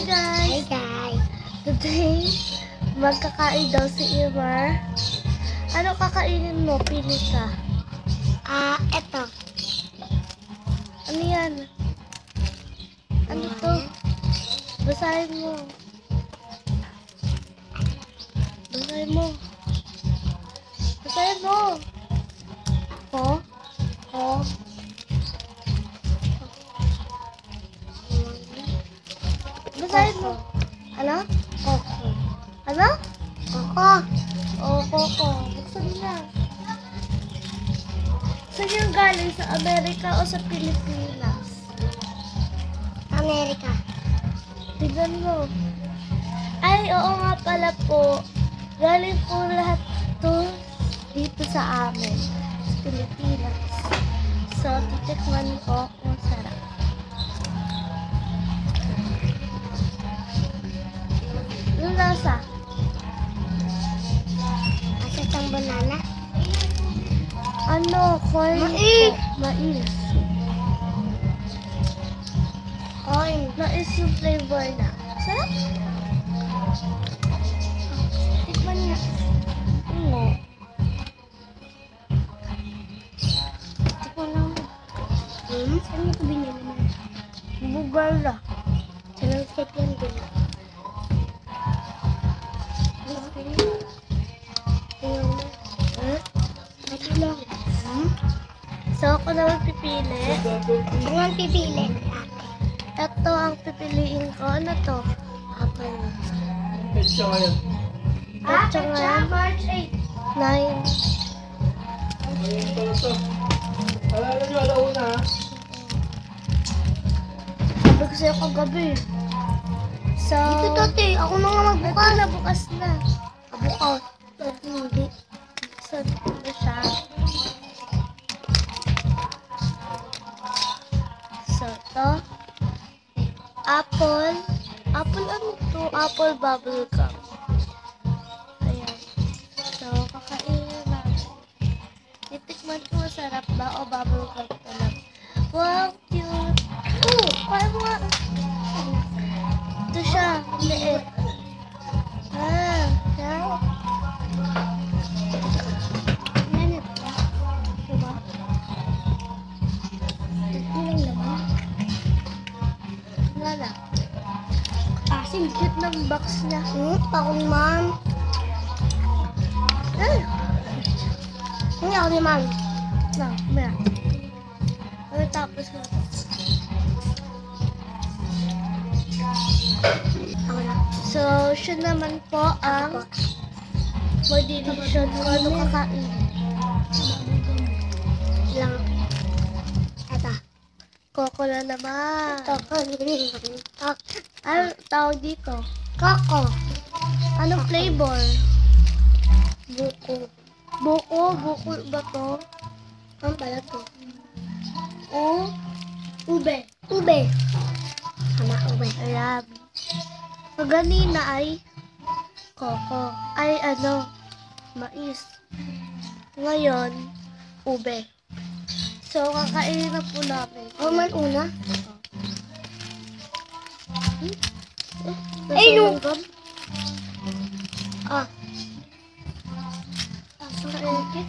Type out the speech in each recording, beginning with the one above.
Hi guys! Hey guys. Today, magkakain daw si Imar. Ano kakainin mo? Pili ka. Ah, eto. Ano yan? Ano to? Basahin mo. Basahin mo. Basahin mo. Amerika o sa Pilipinas? Amerika. Tignan mo. Ay, oo nga pala po. Galing po lahat to dito sa amin. Sa Pilipinas. So, titikman ko kung sarap. Yung lasa? Asa banana? Ano? Corn Mais. po. Mais. Corn. Mais yung flavor na. Sarap? Tikman niya. Oo. Tikman lang. Hmm? Saan mo ito binili na? Bugal na. Sa landscape yan din. Ako naman pipili. Ang pipili. Ito ang pipiliin ko. Ano to? Apple. Petsa ngayon. Petsa ngayon? March 8. Nine. Ngayon pala to. Alala nyo, alauna ha. Sabi ko sa'yo kagabi. So, Ito dati. Ako na nga ito magbukas. na bukas na. Bukas. Hindi. So, ito siya. Ito. Apple. Apple ano to? Apple bubble gum. Ayan. So, kakainin natin. Titikman ko masarap ba o bubble gum na lang. Wow, Asim. Cute ng box niya. Hmm? Pakong ma'am. Ay, Hindi ako ni ma'am. na, maya. Ano tapos na to? Ako na. So, siya naman po ang mag-decision kung ano kakain. Lang. Ito. Coco na naman. Coco. Coco. Ano tawag dito? Coco. Anong flavor? Buko. Buko? Buko ba to? Ang pala to. O? Ube. Ube. Tama, ube. So, ganina ay coco. Ay, ano, mais. Ngayon, ube. So, kakainin na po namin. Ako man una. Eh, Ay, no. nasunugan? Ah. Kainit.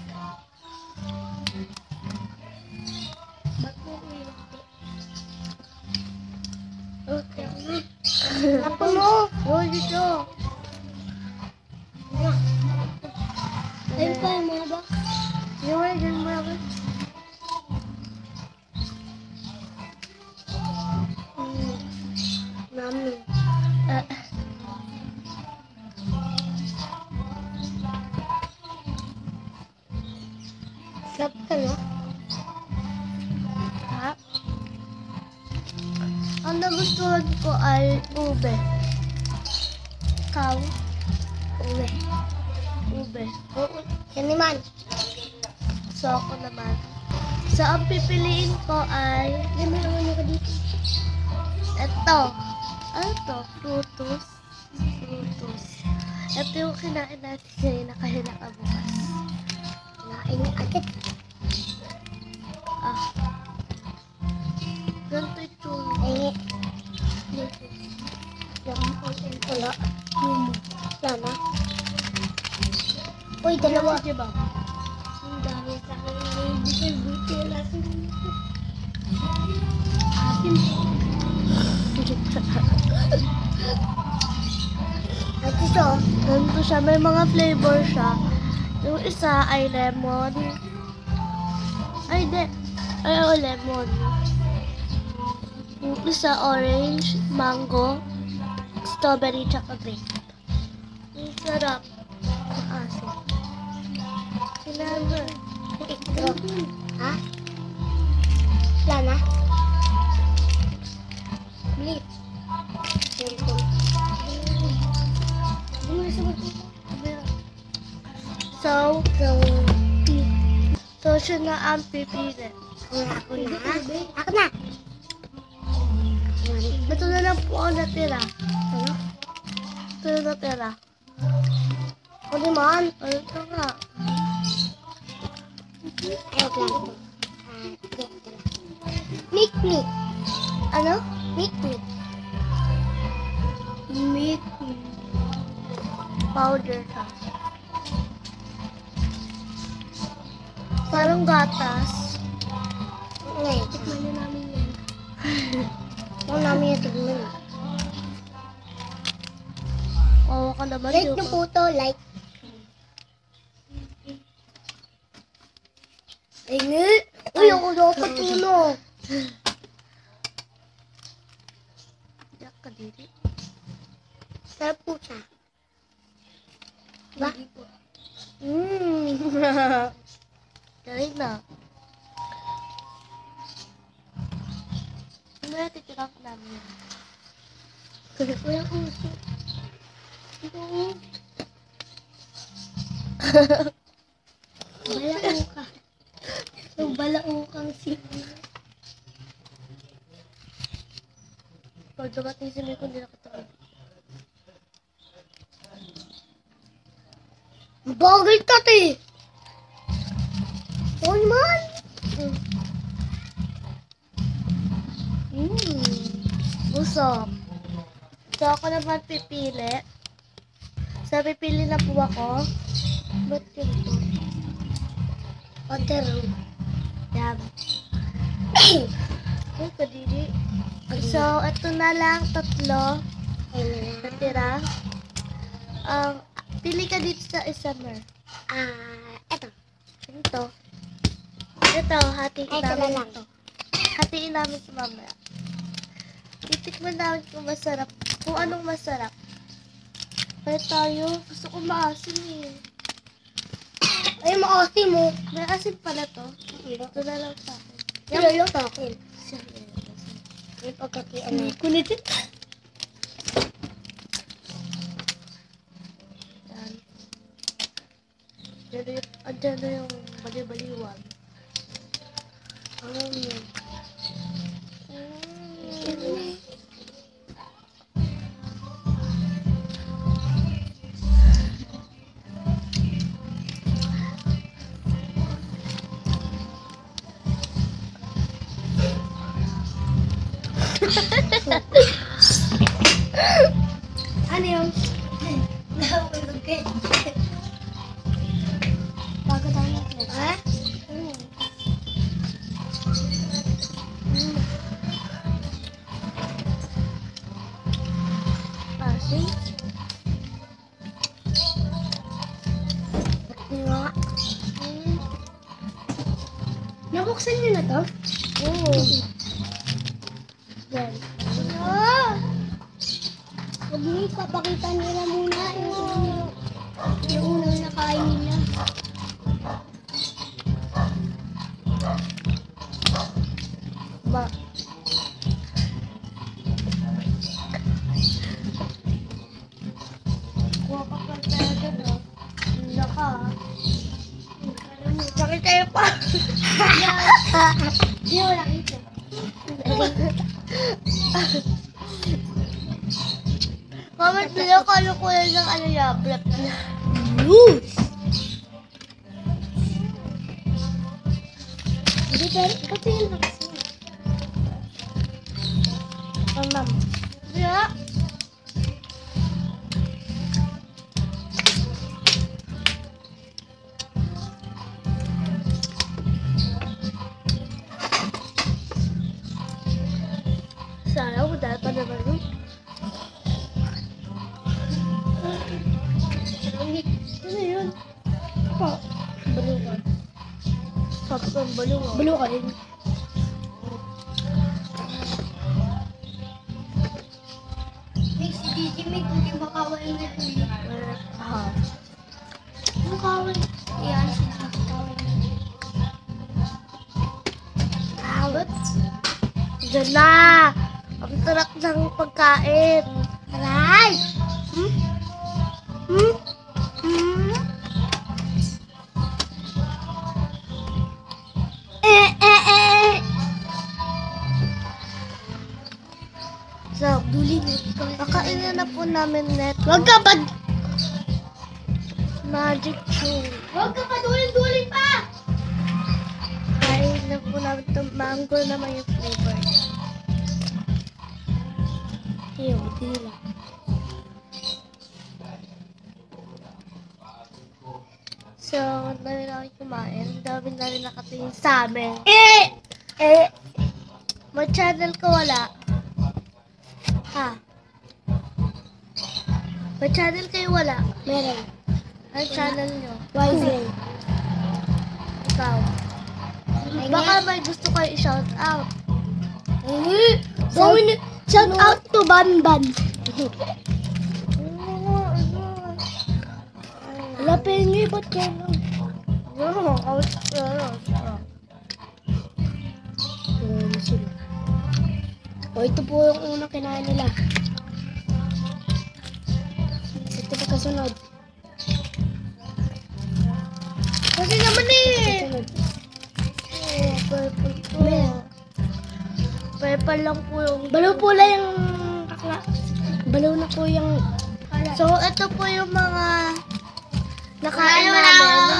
Ba't mo umiinti? Sarap ka no? ha? Ang nagustuhan ko ay ube. Ikaw? Ube. Ube. Yan naman. So, ako naman. So, ang pipiliin ko ay may ano ka dito. ito. Ano to? Frutos. Frutos. Ito yung kinain natin ngayon nakahila ka bukas. Kinain niya agad. Ah. Ganito ito. Ay, Dito. Wala. Wala na. Uy, dalawa. Diba? Ang dami sa akin. Hindi ko buti. Wala sa At ito, Ganito siya. May mga flavor siya. Yung isa ay lemon. Ay, di. Ay, oh, lemon. Yung isa orange, mango, strawberry, tsaka grape. Ang sarap. Ang asin. Sinabi. ito. Ha? Wala na? Yan So, So, so siya na ang pipili. ako na. Ako na. Ito na lang po ang natira. Ano? Ito na natira. Ako naman. Ano ito lang. Meat meat. Ano? Meat meat. Meat powder siya. Parang gatas. Ngayon, tikman na namin yan. Huwag namin yung tignan. Oo ka naman. Like di na ba? po to, like. Ay, nga. Uy, ako dapat uno. Yak ka dito. Sarap po siya. Yung uso. Ito. Balao ka. So, balao kang si... Pag dumating si Miko, hindi na kita Bagal ka, te. Oo naman. Mmm. Busog. So, ako naman pipili. So, pipili na po ako. Ba't yun po? Order. Yan. Uy, kadiri. So, ito na lang, tatlo. Natira. Um, pili ka dito sa isa, Mer. Ah, eto. Ito. Ito, hatiin Ay, ito na namin lang. ito. Hatiin namin sa mamaya. Titikman namin kung masarap. Kung anong masarap. Kaya tayo, gusto ko maasim eh. Ay, makasi mo. May asim pala to. Ito na lang sa akin. Yan lang sa akin. May pagkatian na. Kunit yun. Yan. Diyan na yung, andyan na yung bali-baliwan. Mm. Mm. Ano yun? Nahulog kayo. Bago tayo natin. Ha? Nabuksan niyo na to? Oo. Yan. Ah! Huwag niyo ipapakita nila muna yung, yung unang nakain nila. Ba. Kuha ka pa tayo dyan, oh. Hila ka. Sakit kayo pa. Hindi mo nakita. Comment nila kung ano kulay ng ano black niya. Loose! Hindi, pero kasi yun nakasama. Ang ma'am. Ang baliw ah. Balukan yun. May si Gigi may kundi makawal na rin. Ha. Makawal. Yan si. Awat. Diyan na. Ang tarak ng pagkain. Namin net. Huwag ka ba? Magic chew. Huwag ka pa dulin-dulin pa! Kain na po namin ito. Mango naman yung flavor. Ew, dila. So, ang dami namin kumain. Ang dami na rin nakatingin sa amin. Eh! Eh, may channel ko wala. Ha? May channel kayo wala. Meron. Ang channel nyo. YZ. Ikaw. Baka may gusto kayo i-shout out. Eh! Gawin Shout out to Banban. Yun yung ba't yan? No, out. ano, sila. O, ito po yung unang kinain nila. Kasunod. Kasi naman eh. Kasunod. Oh, purple po. Purple lang po yung... Balaw po lang yung akla. Balaw na po yung... So, ito po yung mga nakain namin.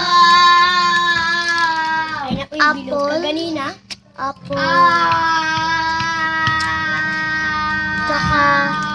Ay, naku yung bilog. Apple. Kaganina. Apple. Ah! Tsaka